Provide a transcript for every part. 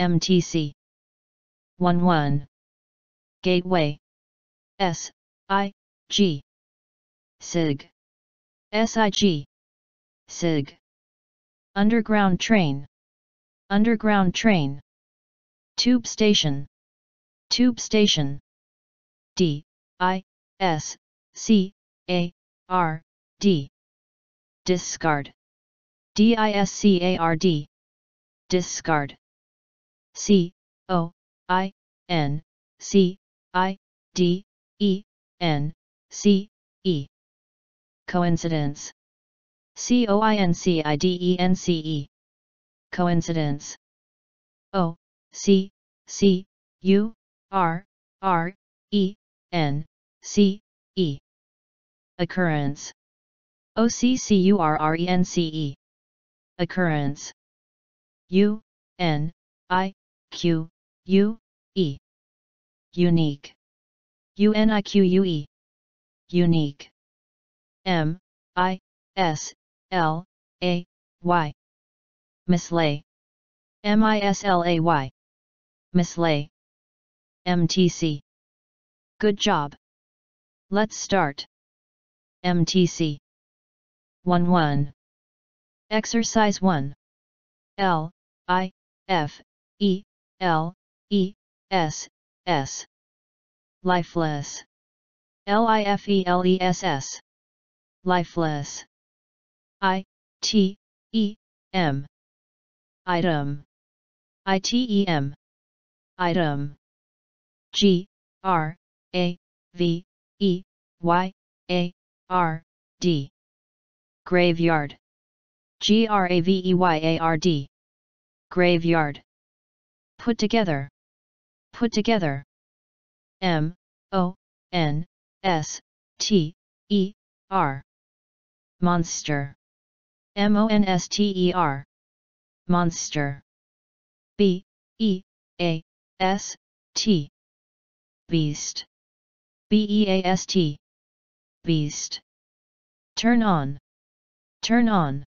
MTC 11 Gateway. S I G. SIG SIG SIG Underground train. Underground train. Tube station. Tube station. D I S C A R D. Discard. D I S C A R D. Discard C O I N C I D E N C E. Coincidence. C O I N C I D E N C E. Coincidence. O C C U R R E N C E. Occurrence. O C C U R R E N C E. Occurrence. U N I Q U E. Unique. UNIQUE Unique. M I S L A Y. Mislay. MISLAY. Mislay MTC Good job. Let's start. MTC 1 1 Exercise 1 L I F E L E S S. Lifeless. L-I-F-E-L-E-S-S Lifeless. I T E M. Item. I-T-E-M Item. G R A V E Y A R D. Graveyard. G R A V E Y A R D. Graveyard Put together. Put together. M O N S T E R. Monster. M O N S T E R. Monster. B E A S T. Beast. B E A S T. Beast. Turn on. Turn on.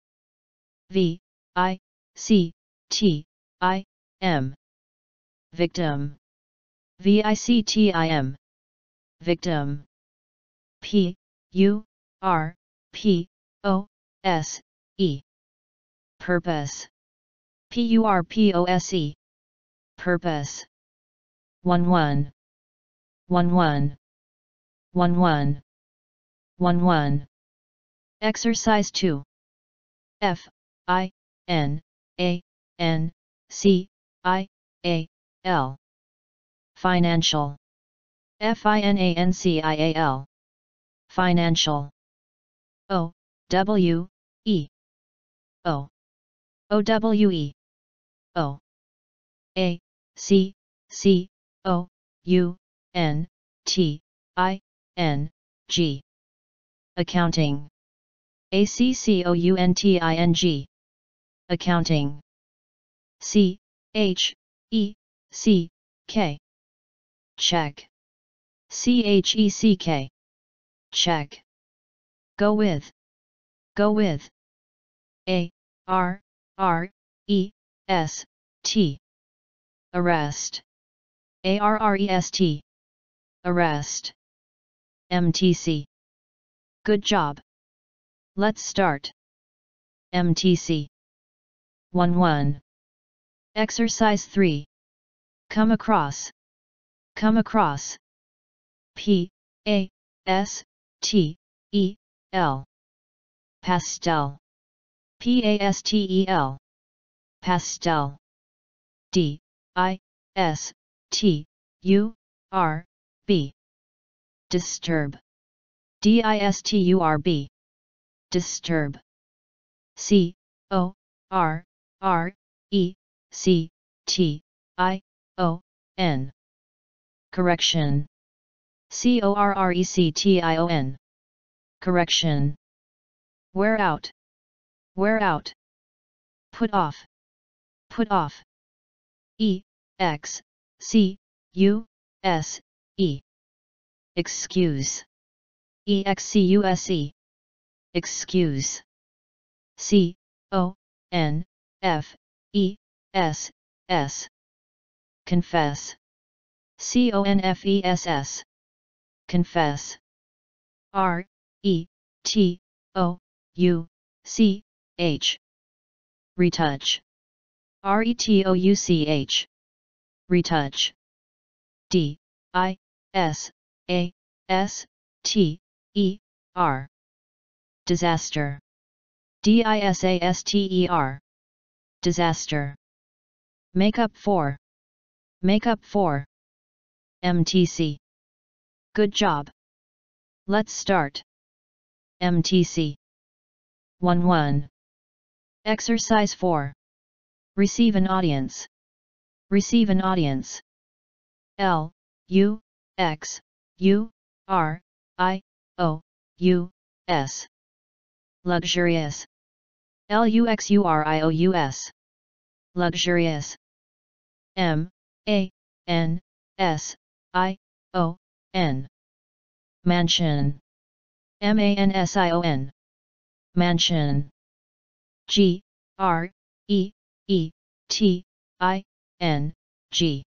V I C T I M Victim. VICTIM Victim. P U R P O S E. Purpose. P U R P O S E. Purpose. 1 1 1 1 1 1 1 1 Exercise 2 F I N A N C I A L. Financial. F-I-N-A-N-C-I-A-L Financial. O W E. O. O W E. O. A C C O U N T I N G. Accounting. A C C O U N T I N G. Accounting. C H E C K Check. C-H-E-C-K. Check. Go with. Go with. A, R, R, E, S, T. Arrest. A-R-R-E-S-T. Arrest. MTC. Good job. Let's start. MTC. 1 1. Exercise 3. Come across. Come across. P A S T E L. Pastel. P A S T E L. Pastel. D I S T U R B. Disturb. D I S T U R B. Disturb. C O R R E C T I O N Correction. C-O-R-R-E-C-T-I-O-N. Correction. Wear out. Wear out. Put off. Put off. E, X, C, U, S, E. Excuse. E X C U S E. Excuse. C, O, N, F, E, S, S. confess. C-O-N-F-E-S-S. Confess. R, E, T, O, U, C, H. Retouch. R-E-T-O-U-C-H. Retouch. D, I, S, A, S, T, E, R. Disaster. D-I-S-A-S-T-E-R. Disaster. Makeup for. Makeup for. MTC. Good job. Let's start. MTC. 1 1. Exercise 4. Receive an audience. Receive an audience. L, U, X, U, R, I, O, U, S. Luxurious. L-U-X-U-R-I-O-U-S. Luxurious. M, A, N, S, I, O, N. Mansion. M-A-N-S-I-O-N. Mansion. G, R, E, E, T, I, N, G.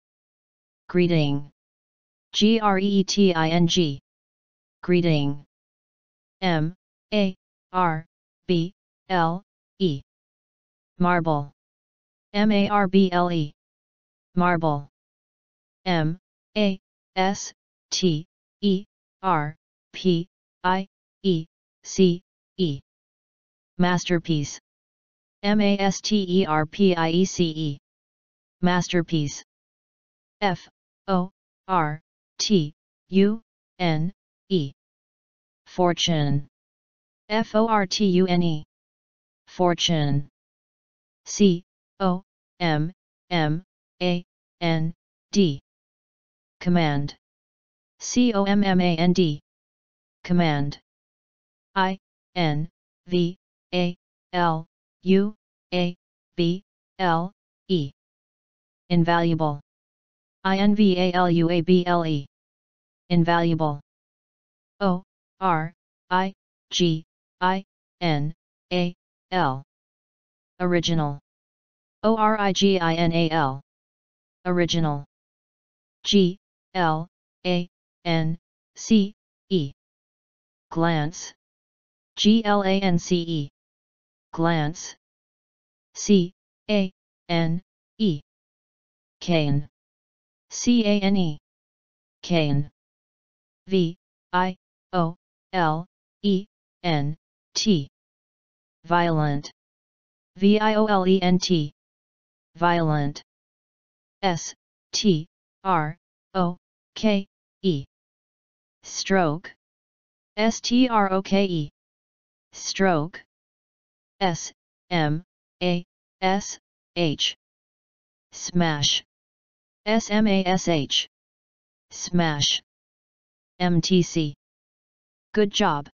Greeting. G R E E T I N G. Greeting. M, A, R, B, L, E. Marble. M A R B L E. Marble. M, A, S, T, E, R, P, I, E, C, E. Masterpiece. M A S T E R P I E C E. Masterpiece. F, O, R, T, U, N, E. Fortune. F O R T U N E. Fortune. C, O, M, M, A, N, D. Command. C O M M A N D. Command. I, N, V, A, L, U, A, B, L, E. Invaluable. I-N-V-A-L-U-A-B-L-E. Invaluable. O, R, I, G, I, N, A, L. Original. O-R-I-G-I-N-A-L. Original. G, L, A, N, C, E. Glance. G L A N C E. Glance. C, A, N, E. Cane. C A N E. Cane. V, I, O, L, E, N, T. Violent. V I O L E N T. Violent. S, T, R, O, K, E. Stroke. S T R O K E. Stroke. S, M, A, S, H. Smash. S M A S H. Smash. MTC. Good job.